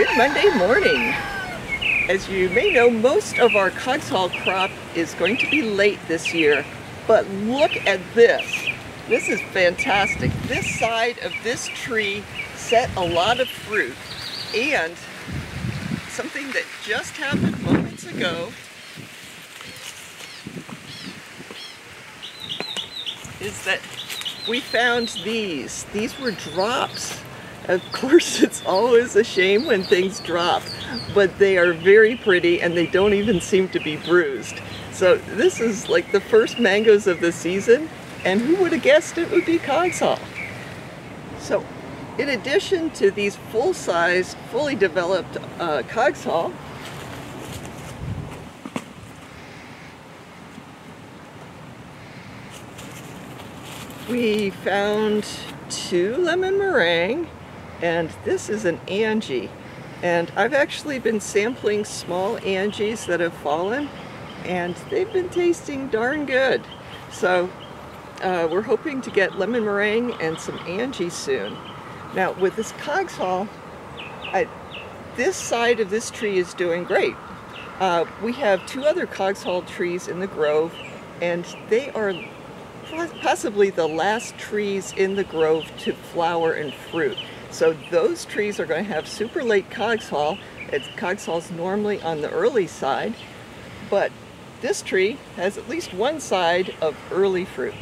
Good Monday morning. As you may know, most of our Cogshall crop is going to be late this year, but look at this. This is fantastic. This side of this tree set a lot of fruit and something that just happened moments ago is that we found these. These were drops of course, it's always a shame when things drop, but they are very pretty and they don't even seem to be bruised. So this is like the first mangoes of the season, and who would have guessed it would be Cogshall? So in addition to these full-size, fully developed uh, Cogshall, we found two lemon meringue and this is an Angie. And I've actually been sampling small Angies that have fallen and they've been tasting darn good. So uh, we're hoping to get lemon meringue and some Angie soon. Now with this Cogshall, I, this side of this tree is doing great. Uh, we have two other Cogshall trees in the grove and they are possibly the last trees in the grove to flower and fruit. So those trees are going to have super late Cogshall. It's Cogshall's normally on the early side, but this tree has at least one side of early fruit.